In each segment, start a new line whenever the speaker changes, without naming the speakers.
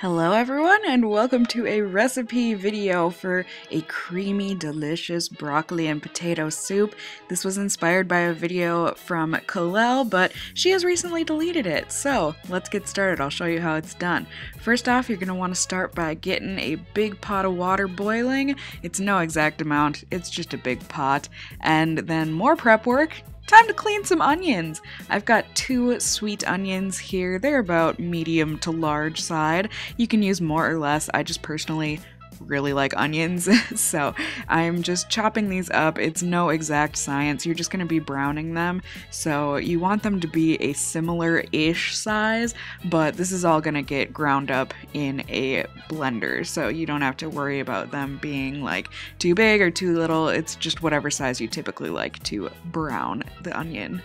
Hello everyone and welcome to a recipe video for a creamy delicious broccoli and potato soup. This was inspired by a video from Kalel but she has recently deleted it so let's get started. I'll show you how it's done. First off you're going to want to start by getting a big pot of water boiling. It's no exact amount it's just a big pot and then more prep work Time to clean some onions. I've got two sweet onions here. They're about medium to large side. You can use more or less. I just personally really like onions, so I'm just chopping these up. It's no exact science, you're just going to be browning them, so you want them to be a similar-ish size, but this is all going to get ground up in a blender, so you don't have to worry about them being like too big or too little. It's just whatever size you typically like to brown the onion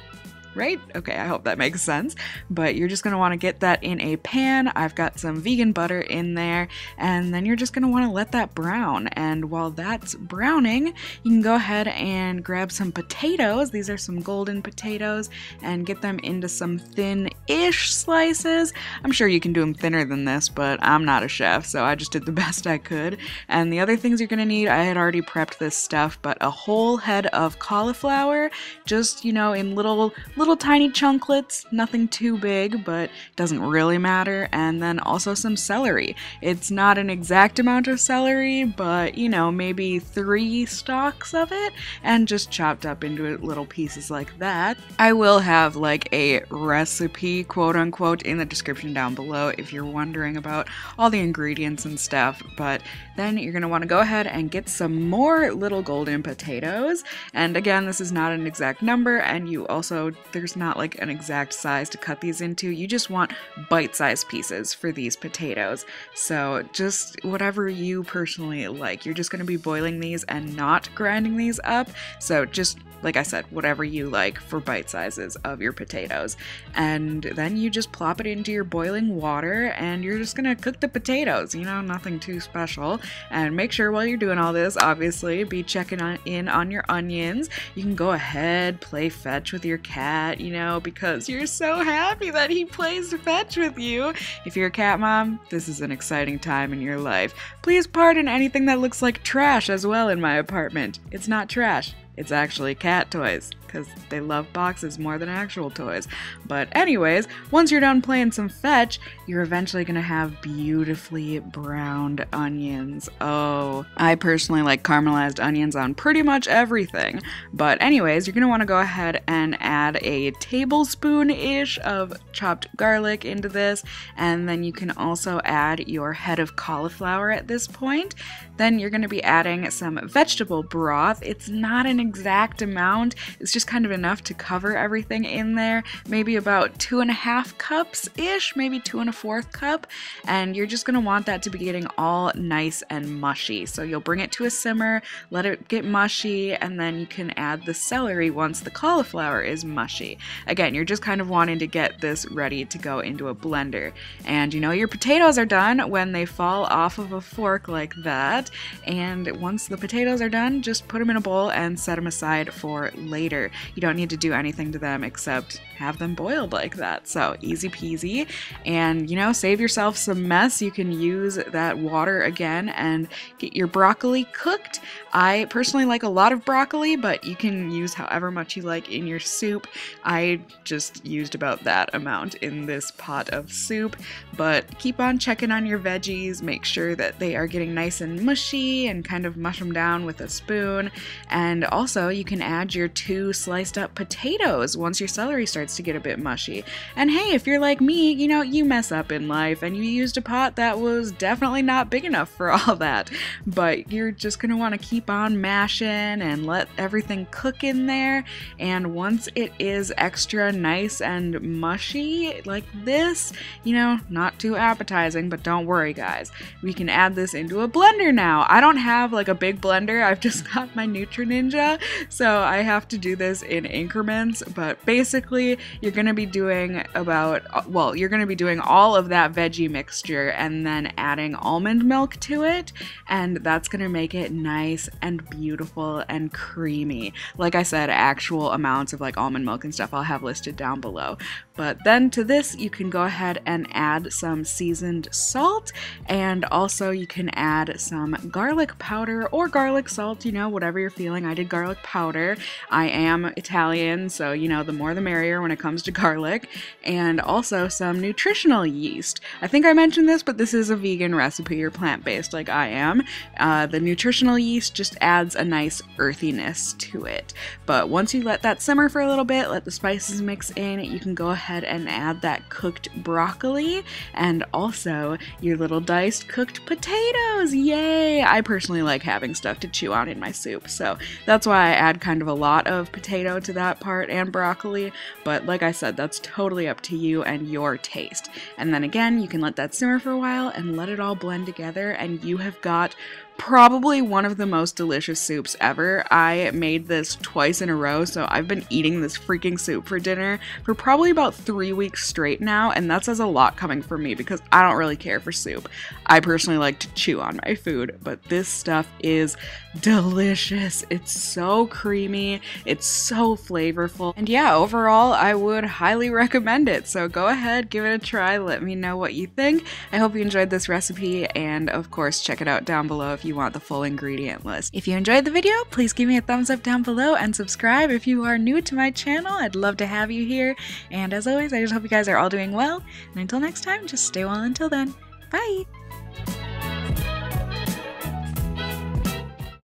right? Okay, I hope that makes sense. But you're just gonna wanna get that in a pan. I've got some vegan butter in there, and then you're just gonna wanna let that brown. And while that's browning, you can go ahead and grab some potatoes. These are some golden potatoes, and get them into some thin-ish slices. I'm sure you can do them thinner than this, but I'm not a chef, so I just did the best I could. And the other things you're gonna need, I had already prepped this stuff, but a whole head of cauliflower, just, you know, in little, little little tiny chunklets, nothing too big, but doesn't really matter. And then also some celery. It's not an exact amount of celery, but you know, maybe three stalks of it, and just chopped up into little pieces like that. I will have like a recipe, quote unquote, in the description down below if you're wondering about all the ingredients and stuff. But then you're gonna wanna go ahead and get some more little golden potatoes. And again, this is not an exact number, and you also there's not like an exact size to cut these into. You just want bite-sized pieces for these potatoes. So just whatever you personally like. You're just going to be boiling these and not grinding these up. So just like I said, whatever you like for bite sizes of your potatoes. And then you just plop it into your boiling water and you're just gonna cook the potatoes, you know, nothing too special. And make sure while you're doing all this, obviously, be checking on, in on your onions. You can go ahead, play fetch with your cat, you know, because you're so happy that he plays fetch with you. If you're a cat mom, this is an exciting time in your life. Please pardon anything that looks like trash as well in my apartment. It's not trash. It's actually cat toys because they love boxes more than actual toys. But anyways, once you're done playing some fetch, you're eventually gonna have beautifully browned onions. Oh, I personally like caramelized onions on pretty much everything. But anyways, you're gonna wanna go ahead and add a tablespoon-ish of chopped garlic into this, and then you can also add your head of cauliflower at this point. Then you're gonna be adding some vegetable broth. It's not an exact amount, it's just kind of enough to cover everything in there. Maybe about two and a half cups ish, maybe two and a fourth cup. And you're just gonna want that to be getting all nice and mushy. So you'll bring it to a simmer, let it get mushy, and then you can add the celery once the cauliflower is mushy. Again, you're just kind of wanting to get this ready to go into a blender. And you know your potatoes are done when they fall off of a fork like that. And once the potatoes are done, just put them in a bowl and set them aside for later. You don't need to do anything to them except have them boiled like that. So easy peasy. And you know, save yourself some mess. You can use that water again and get your broccoli cooked. I personally like a lot of broccoli, but you can use however much you like in your soup. I just used about that amount in this pot of soup, but keep on checking on your veggies. Make sure that they are getting nice and mushy and kind of mush them down with a spoon. And also, you can add your two sliced up potatoes once your celery starts to get a bit mushy. And hey, if you're like me, you know, you mess up in life and you used a pot that was definitely not big enough for all that. But you're just gonna wanna keep on mashing and let everything cook in there. And once it is extra nice and mushy like this, you know, not too appetizing, but don't worry guys. We can add this into a blender now. I don't have like a big blender, I've just got my Nutri Ninja, so I have to do this this in increments, but basically, you're gonna be doing about, well, you're gonna be doing all of that veggie mixture and then adding almond milk to it, and that's gonna make it nice and beautiful and creamy. Like I said, actual amounts of like almond milk and stuff I'll have listed down below. But then to this, you can go ahead and add some seasoned salt, and also you can add some garlic powder or garlic salt, you know, whatever you're feeling. I did garlic powder. I am Italian, so you know, the more the merrier when it comes to garlic, and also some nutritional yeast. I think I mentioned this, but this is a vegan recipe or plant based like I am. Uh, the nutritional yeast just adds a nice earthiness to it. But once you let that simmer for a little bit, let the spices mix in, you can go ahead and add that cooked broccoli and also your little diced cooked potatoes. Yay! I personally like having stuff to chew on in my soup, so that's why I add kind of a lot of potato to that part and broccoli. But like I said, that's totally up to you and your taste. And then again, you can let that simmer for a while and let it all blend together, and you have got probably one of the most delicious soups ever. I made this twice in a row, so I've been eating this freaking soup for dinner for probably about three weeks straight now, and that says a lot coming from me because I don't really care for soup. I personally like to chew on my food, but this stuff is delicious. It's so creamy, it's so flavorful, and yeah, overall, I would highly recommend it. So go ahead, give it a try, let me know what you think. I hope you enjoyed this recipe, and of course, check it out down below if you want the full ingredient list. If you enjoyed the video, please give me a thumbs up down below and subscribe if you are new to my channel. I'd love to have you here. And as always, I just hope you guys are all doing well. And until next time, just stay well until then. Bye!